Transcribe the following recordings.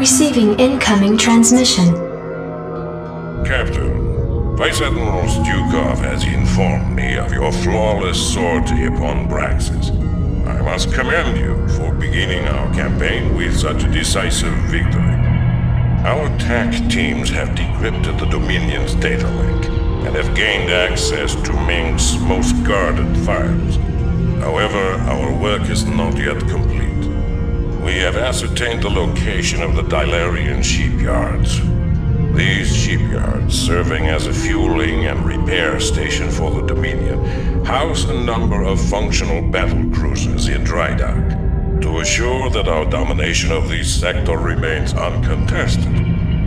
Receiving incoming transmission. Captain, Vice Admiral Stukov has informed me of your flawless sortie upon Braxis. I must commend you for beginning our campaign with such a decisive victory. Our TAC teams have decrypted the Dominion's data link and have gained access to Mengsk's most guarded files. However, our work is not yet complete. We have ascertained the location of the Dylarian shipyards. These shipyards, serving as a fueling and repair station for the Dominion, house a number of functional battle cruisers in dry dock. To assure that our domination of this sector remains uncontested,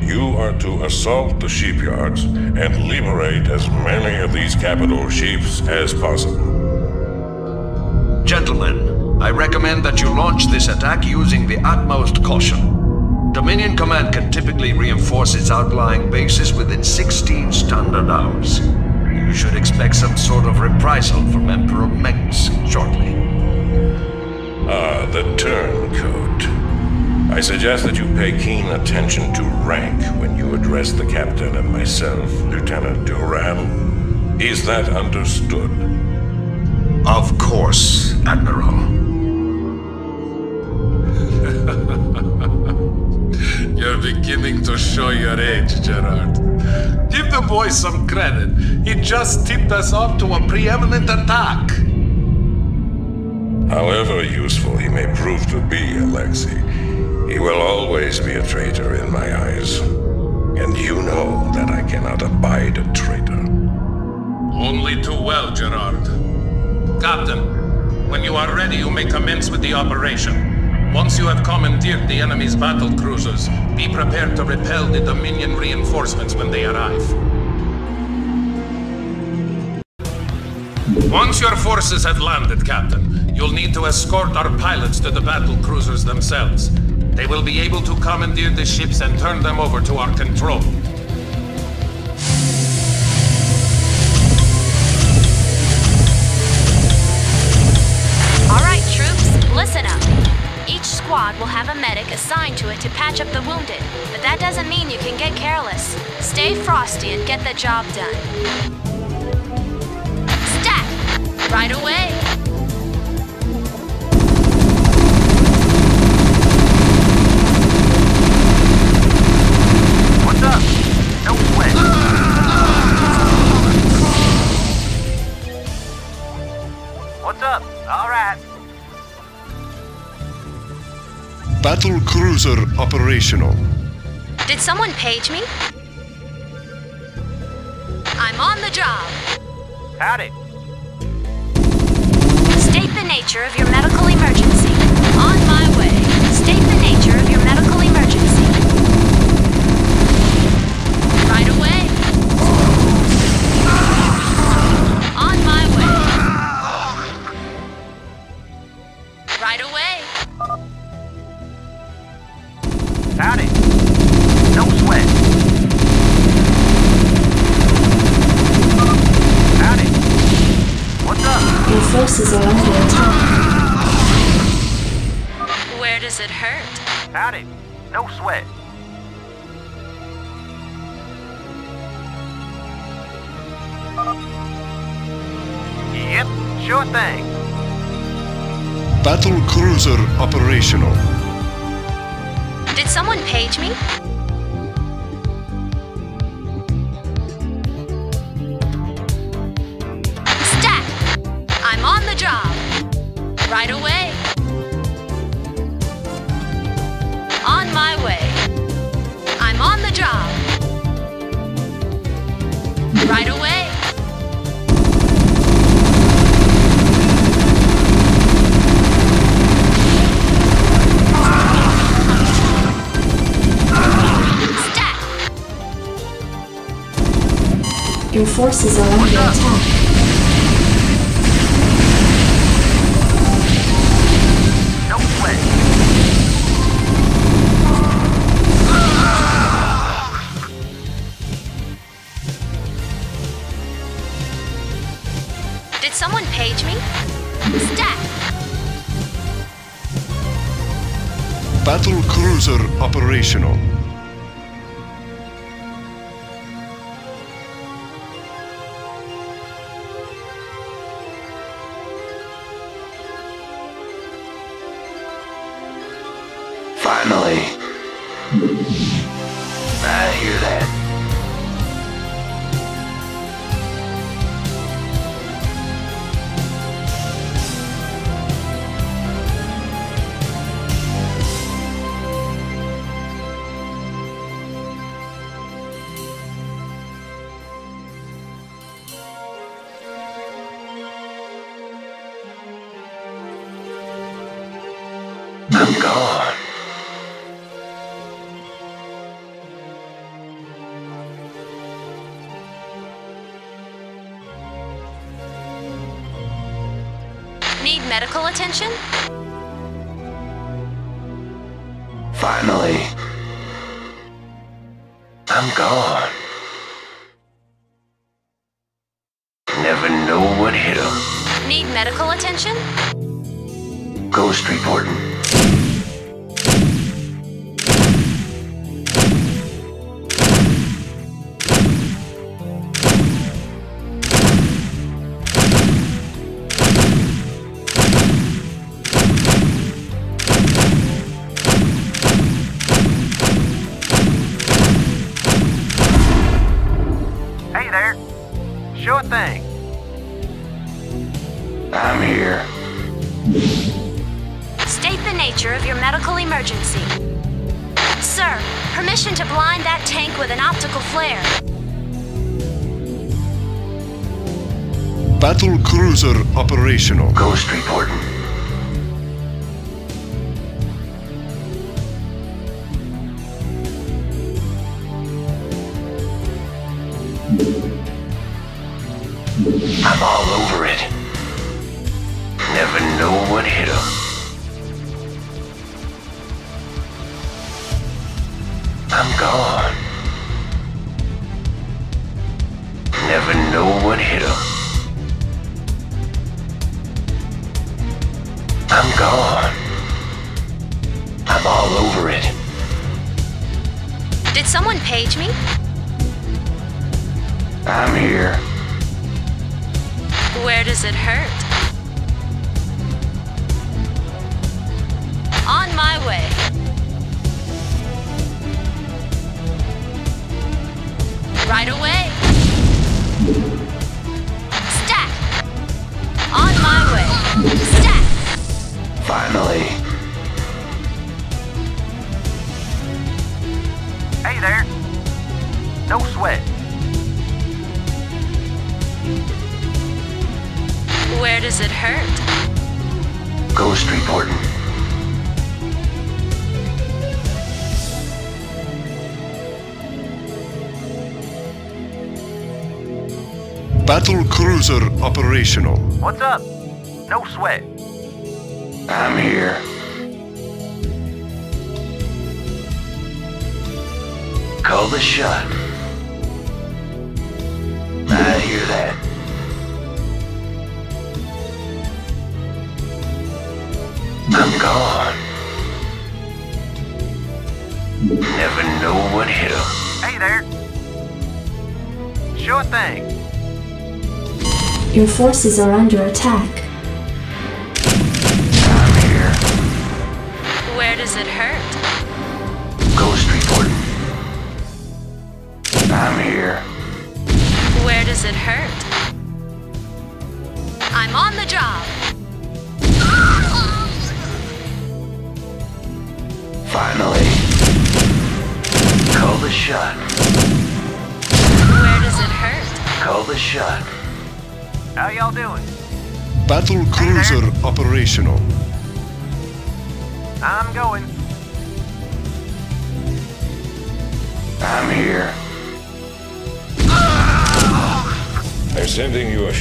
you are to assault the shipyards and liberate as many of these capital ships as possible. I recommend that you launch this attack using the utmost caution. Dominion Command can typically reinforce its outlying bases within 16 standard hours. You should expect some sort of reprisal from Emperor Mengsk shortly. Ah, the turncoat. I suggest that you pay keen attention to rank when you address the captain and myself, Lieutenant Duran. Is that understood? Of course, Admiral. You're beginning to show your age, Gerard. Give the boy some credit. He just tipped us off to a preeminent attack. However useful he may prove to be, Alexei, he will always be a traitor in my eyes. And you know that I cannot abide a traitor. Only too well, Gerard. Captain, when you are ready, you may commence with the operation. Once you have commandeered the enemy's battle cruisers, be prepared to repel the Dominion reinforcements when they arrive. Once your forces have landed, Captain, you'll need to escort our pilots to the battle cruisers themselves. They will be able to commandeer the ships and turn them over to our control. Have a medic assigned to it to patch up the wounded, but that doesn't mean you can get careless. Stay frosty and get the job done. Stat! Right away! Battle cruiser operational. Did someone page me? I'm on the job. Howdy. State the nature of your medical emergency. Up? Your forces are under attack. Where does it hurt? Howdy. No sweat. Yep, sure thing. Battle cruiser operational. Did someone page me? Right away. On my way. I'm on the job. Right away. Your forces are under attack. Someone page me? Stat! Battle cruiser operational. Attention? Finally. I'm gone. Never know what hit him. Need medical attention? Ghost reporting. What hit him. I'm gone. I'm all over it. Did someone page me? I'm here. Where does it hurt? On my way. Right away. Finally. Hey there. No sweat. Where does it hurt? Ghost reporting. Battle cruiser operational. What's up? No sweat. I'm here. Call the shot. I hear that. I'm gone. Never know what hit him. Hey there. Sure thing. Your forces are under attack.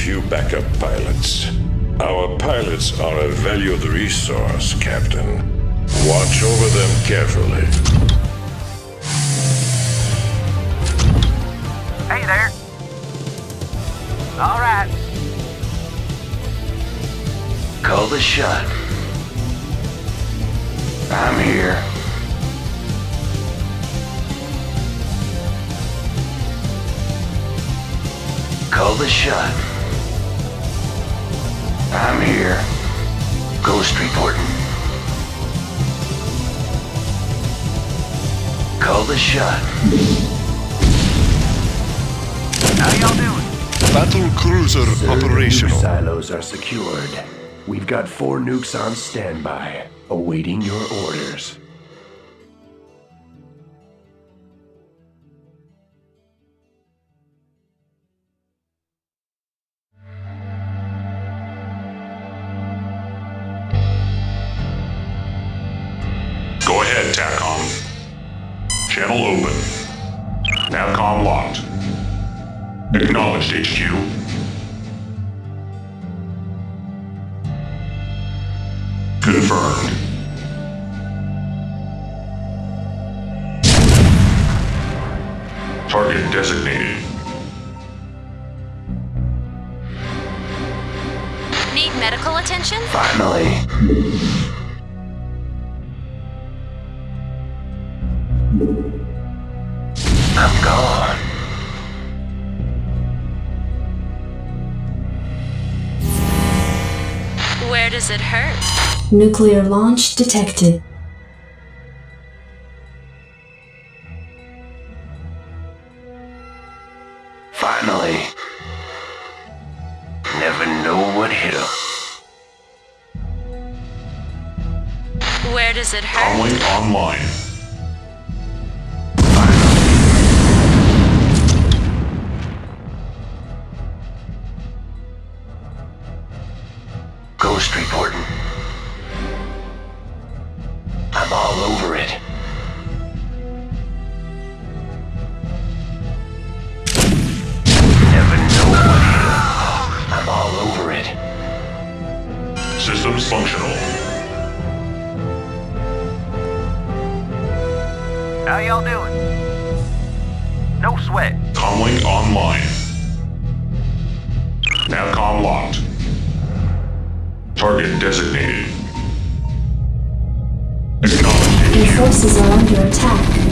few backup pilots. Our pilots are a valued resource, Captain. Watch over them carefully. Hey there. All right. Call the shot. I'm here. Call the shot. I'm here. Ghost reporting. Call the shot. How y'all doing? Battle cruiser Sir, the nuke operational. silos are secured. We've got four nukes on standby, awaiting your orders. Need medical attention? Finally. I'm gone. Where does it hurt? Nuclear launch detected. Where does it hurt? Comlink online. Locked. Target designated. Acknowledged. Your forces are under attack.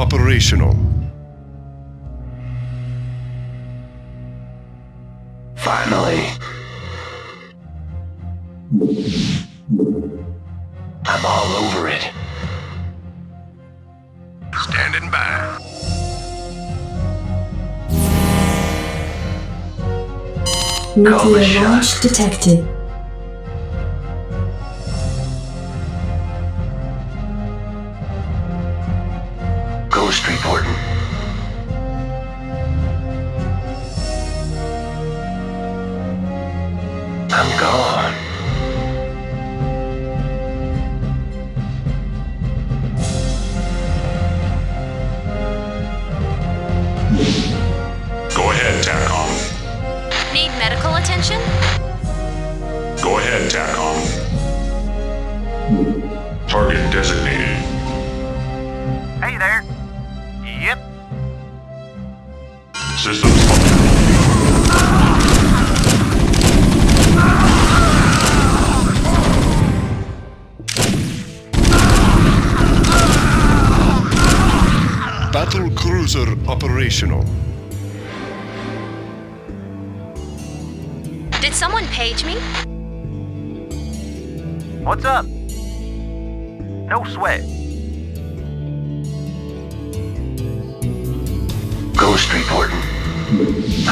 Operational. Finally. I'm all over it. Standing by. Nuclear launch detected.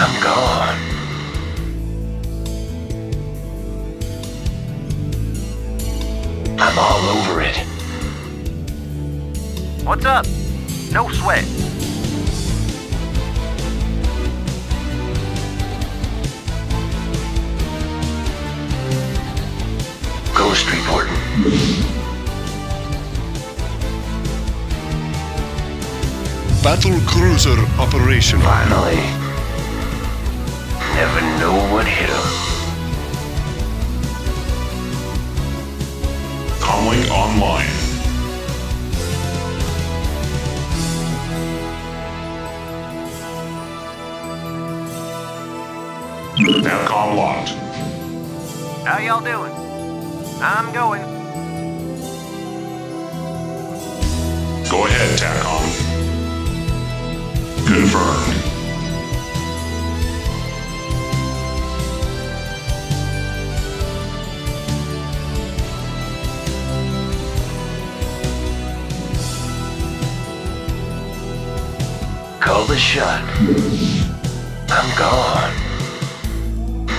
I'm gone. I'm all over it. What's up? No sweat. Ghost reporting. Battle cruiser operation. Finally. Never know what hit him. Comlink online. Capcom locked. How y'all doing? I'm going. Go ahead, TACOM. Confirmed. Shot. I'm gone.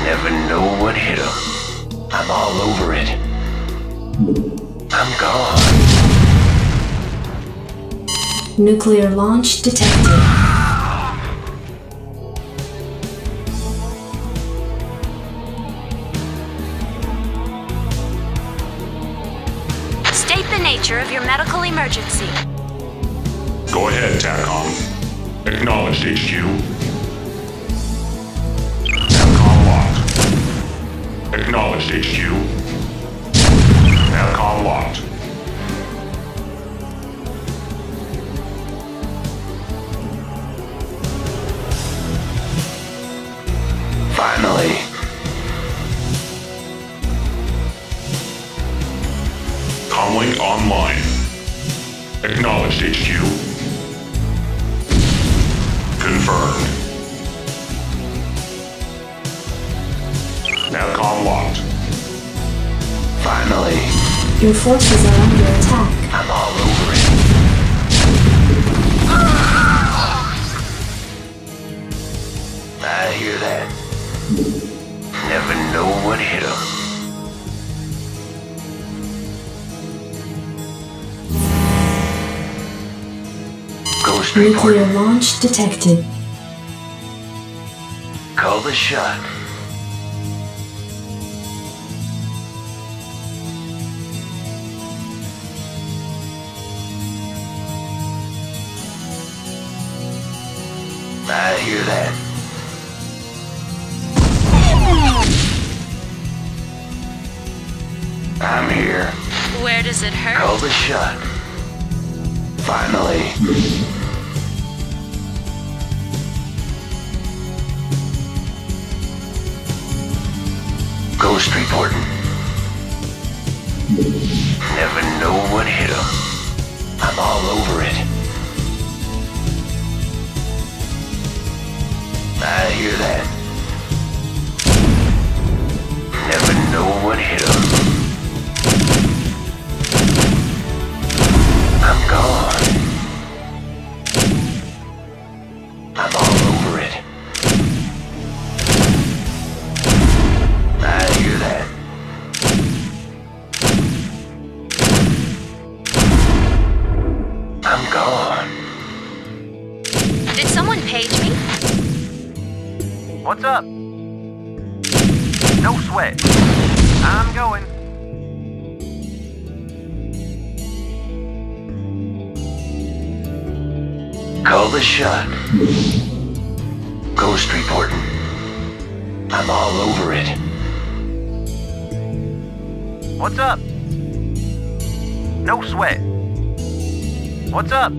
Never know what hit him. I'm all over it. I'm gone. Nuclear launch detected. State the nature of your medical emergency. Go ahead, TACOM. Acknowledged, HQ. Capcom locked. Acknowledged, HQ. Capcom locked. Forces are under attack. I'm all over it. I hear that. Never know what hit him. Nuclear launch detected. Call the shot. Hurt? What's up? No sweat. I'm going. Call the shot. Ghost reporting. I'm all over it. What's up? No sweat. What's up?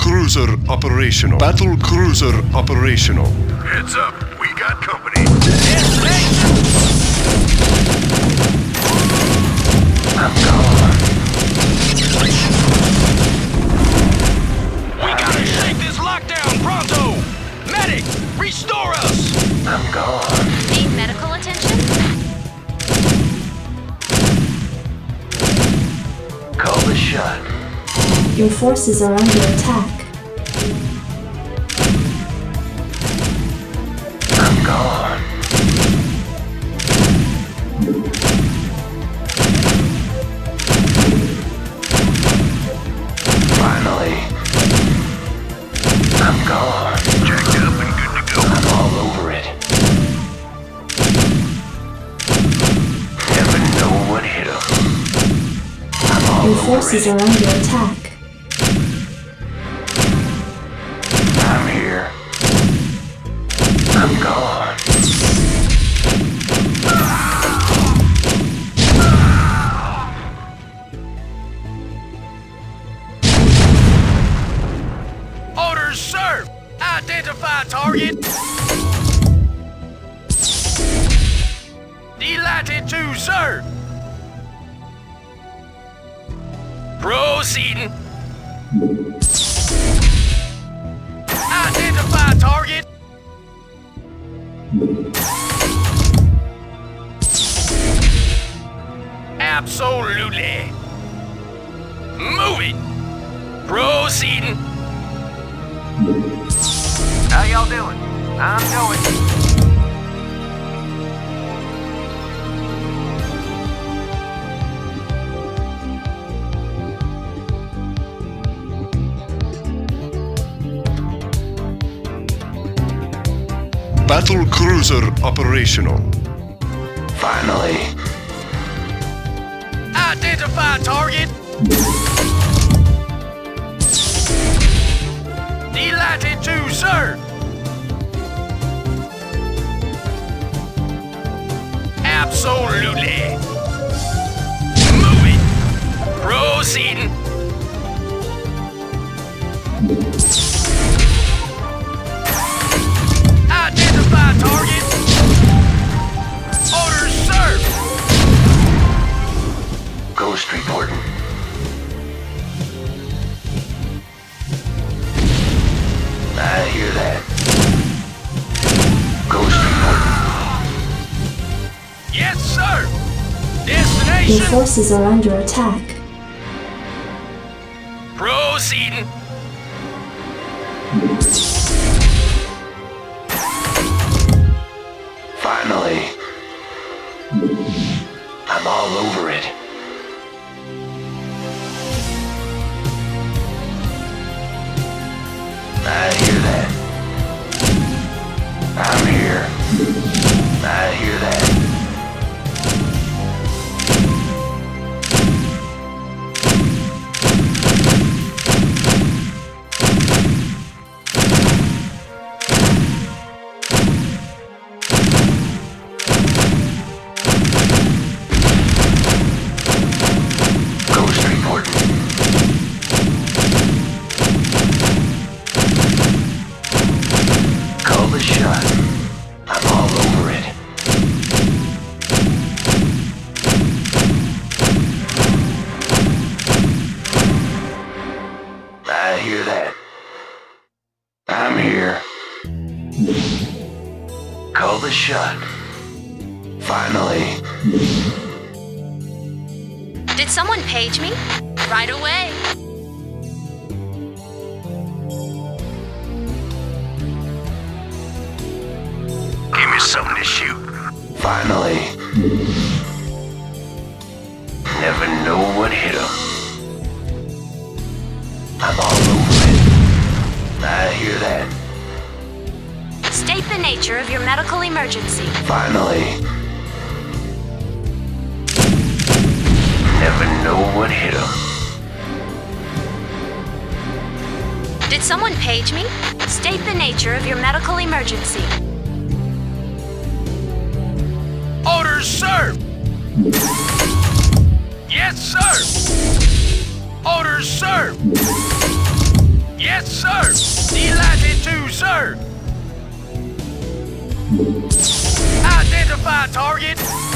Cruiser operational. Battle cruiser operational. Heads up, we got company. I'm gone. We gotta shake this lockdown pronto! Medic, restore us! I'm gone. Need medical attention? Call the shot. Your forces are under attack. I'm gone. Finally. I'm gone. Jacked up and good to go. I'm all over it. Never know what hit him. I'm all Your forces it. are under attack. Absolutely. Move it! Proceeding. How y'all doing? I'm going. Battle cruiser operational. Finally. Identify target. Delighted to, sir. Absolutely. Move it. Proceeding. Identify target. Destination. forces are under attack. Proceeding. Someone page me? Right away. Give me something to shoot. Finally. Never know what hit him. I'm all over it. I hear that. State the nature of your medical emergency. Finally. Never know what hit him. Did someone page me? State the nature of your medical emergency. Orders, sir. Yes, sir. Orders, sir. Yes, sir. Delighted to, sir. Identify target.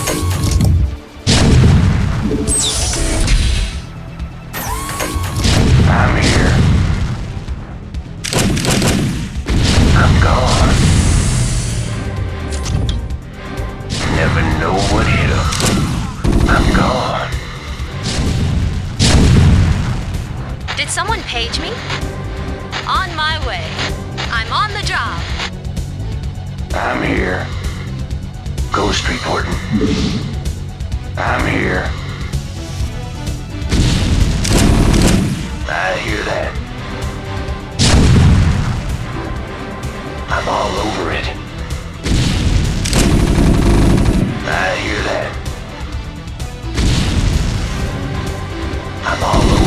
Someone page me? On my way. I'm on the job. I'm here. Ghost reporting. I'm here. I hear that. I'm all over it. I hear that. I'm all I'm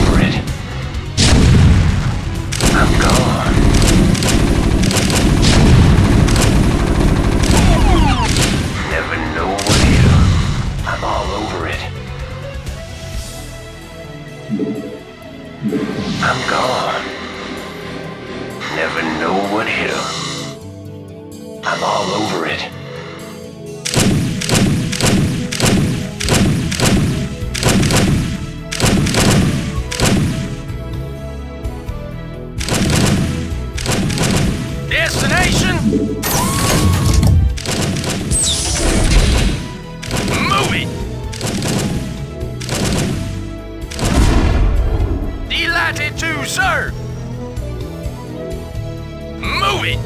Ready to serve? Move it!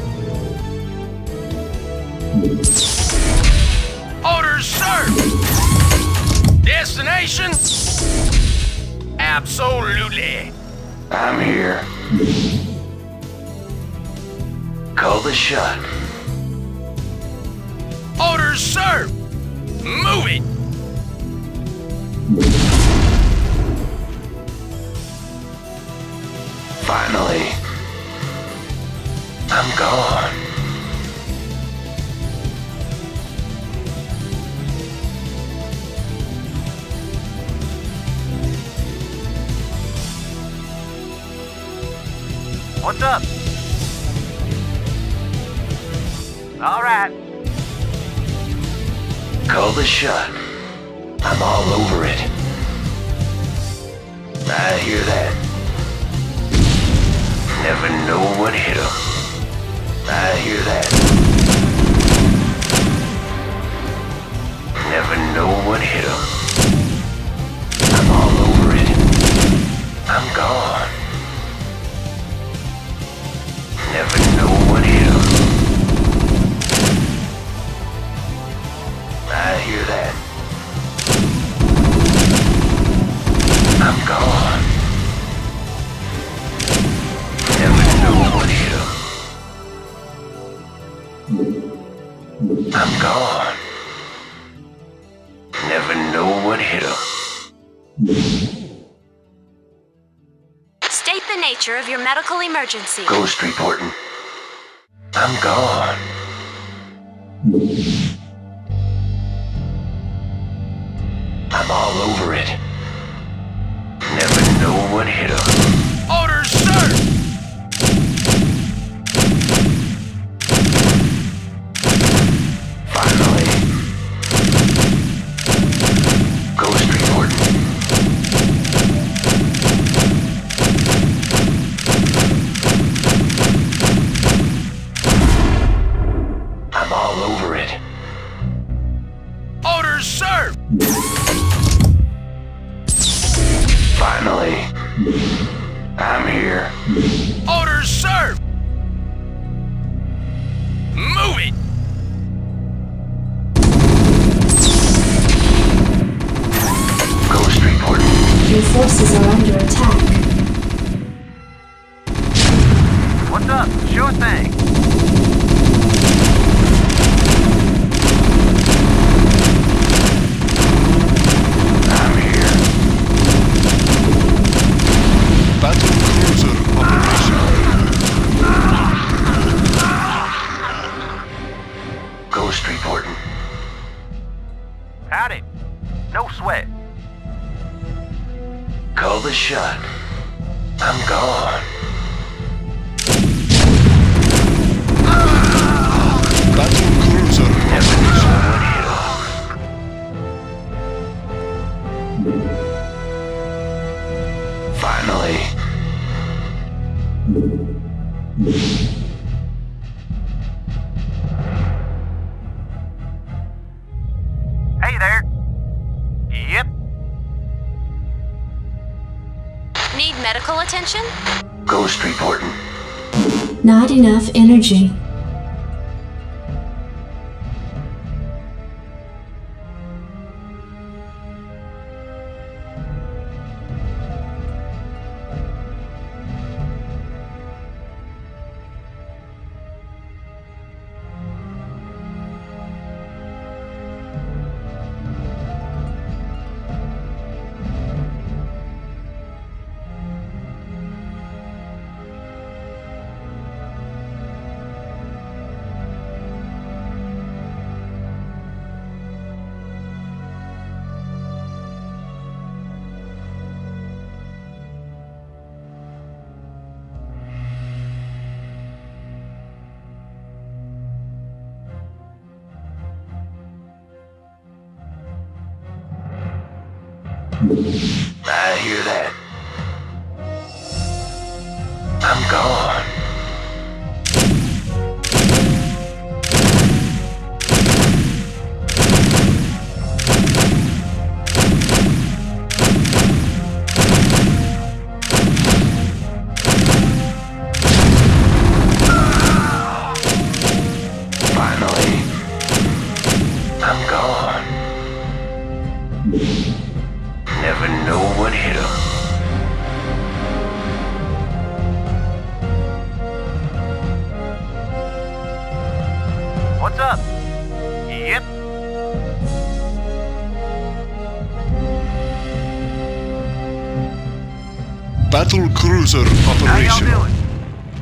Orders, sir! Destination? Absolutely! I'm here. Call the shot. Orders, sir! Move it! Finally. I'm gone. What's up? All right. Call the shot. I'm all over it. I hear that. Never know what hit him. I hear that. Never know what hit 'em. Emergency. Ghost reporting. I'm gone. I'm all over it. Never know what hit hit 'em. Orders served! Finally. I'm here. Orders served! Move it! Ghost reporting. Your forces are under attack. What's up? Sure thing. Need medical attention? Ghost reporting. Not enough energy. How y'all doing?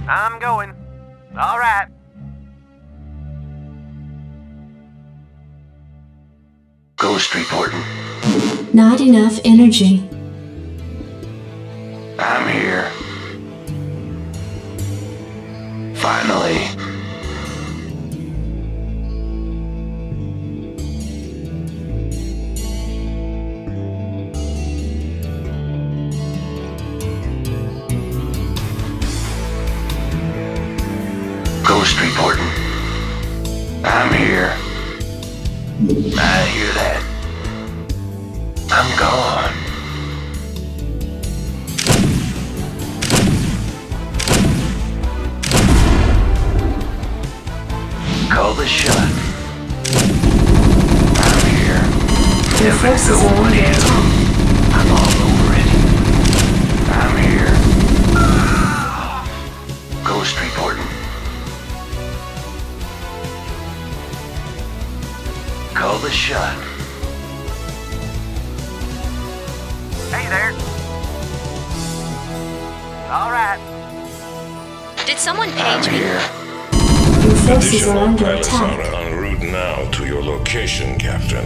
I'm going. All right. Ghost reporting. Not enough energy. The shot. I'm here. Your forces are attack. I'm all over it. I'm here. Ghost reporting. Call the shot. Forces are Additional under pilots attack. are en route now to your location, Captain.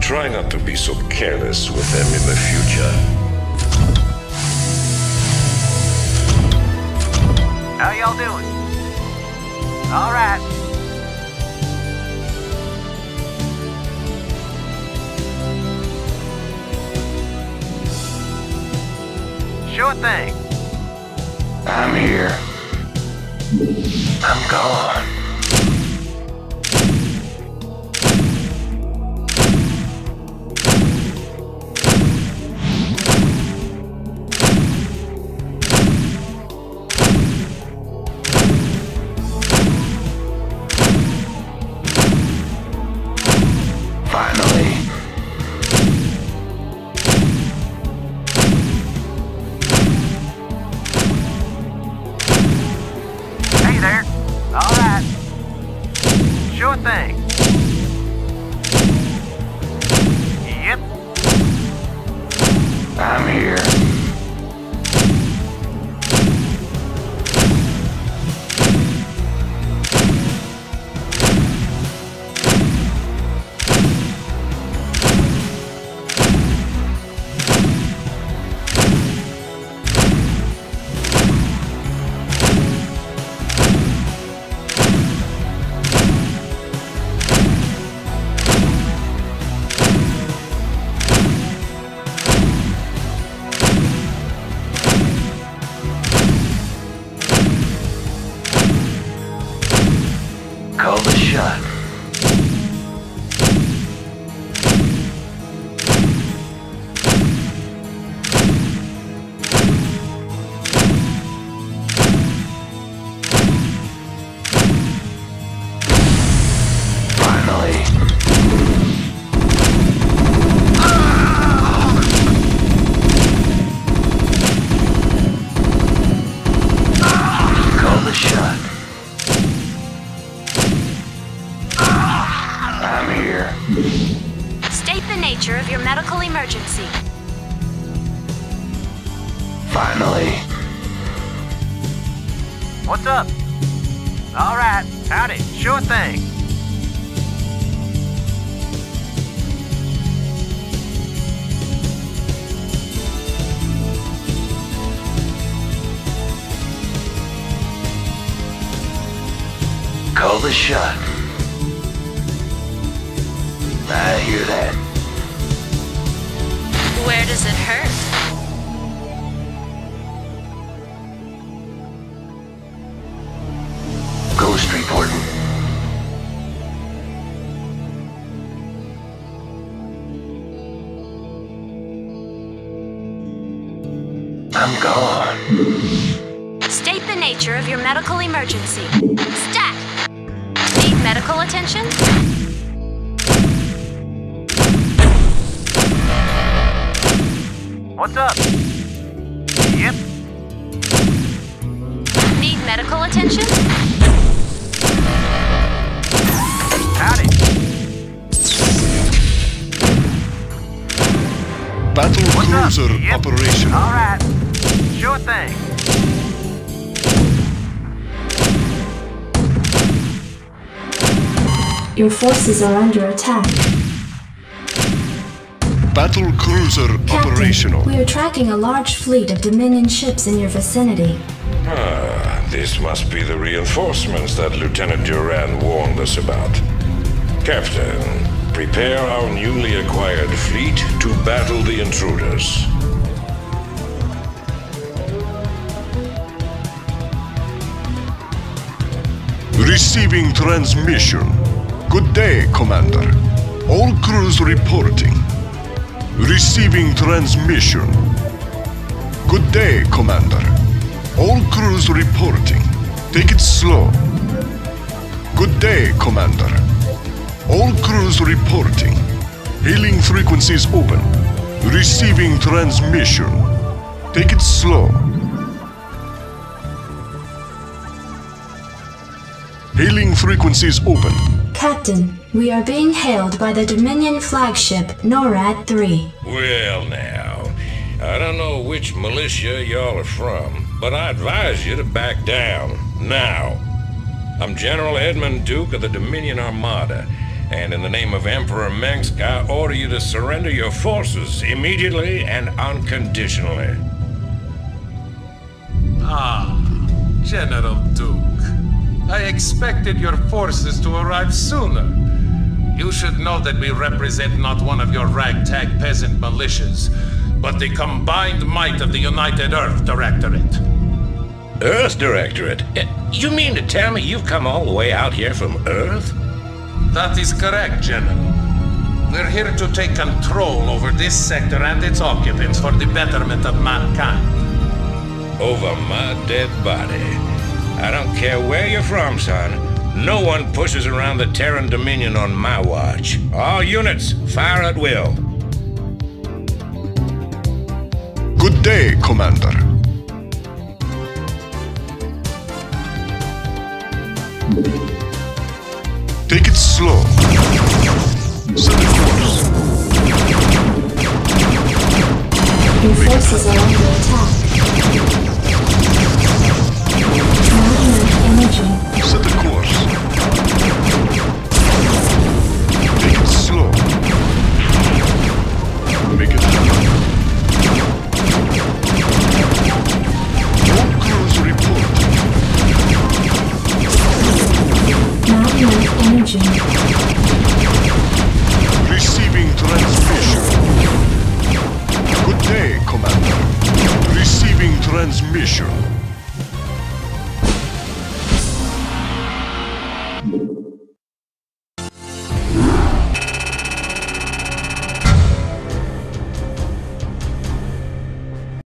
Try not to be so careless with them in the future. How y'all doing? All right. Sure thing. I'm here. I'm gone. I'm gone. State the nature of your medical emergency. Stat! Need medical attention? What's up? Yep. Need medical attention? Howdy. Battle cruiser Yep. operational. All right. Sure thing. Your forces are under attack. Battle cruiser Captain, operational. we are tracking a large fleet of Dominion ships in your vicinity. Ah, this must be the reinforcements that Lieutenant Duran warned us about. Captain, prepare our newly acquired fleet to battle the intruders. Receiving transmission. Good day, Commander. All crews reporting. Receiving transmission. Good day, Commander. All crews reporting. Take it slow. Good day, Commander. All crews reporting. Hailing frequencies open. Receiving transmission. Take it slow. Hailing frequencies open. Captain, we are being hailed by the Dominion flagship NORAD 3. Well, now, I don't know which militia y'all are from, but I advise you to back down. Now. I'm General Edmund Duke of the Dominion Armada, and in the name of Emperor Mengsk, I order you to surrender your forces immediately and unconditionally. Ah, General Duke. I expected your forces to arrive sooner. You should know that we represent not one of your ragtag peasant militias, but the combined might of the United Earth Directorate. Earth Directorate? Eh, You mean to tell me you've come all the way out here from Earth? That is correct, General. We're here to take control over this sector and its occupants for the betterment of mankind. Over my dead body. I don't care where you're from, son. No one pushes around the Terran Dominion on my watch. All units, fire at will. Good day, Commander. Take it slow. Set a course. Your forces are under attack. Not enough energy. Set a course. Take it slow. Make it crews report. Not enough energy. Receiving transmission. Good day, Commander. Receiving transmission.